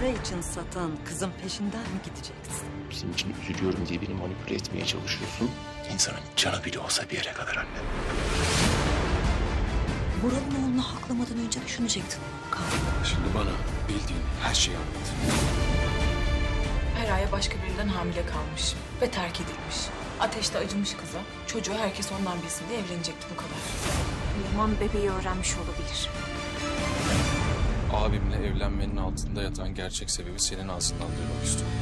para için satan kızın peşinden mi gideceksin? Bizim için üzülüyorum diye beni manipüle etmeye çalışıyorsun. İnsanın canı bile olsa bir yere kadar anne. Vural'ın oğlunu haklamadan önce düşünecektin. Kaan. Şimdi bana bildiğin her şeyi anlat. Feraye başka birinden hamile kalmış ve terk edilmiş. Ateşte acımış kıza. Çocuğu herkes ondan bilsin diye evlenecekti bu kadar. Leman bebeği öğrenmiş olabilir. Evlenmenin altında yatan gerçek sebebi senin ağzından duymak istiyorum.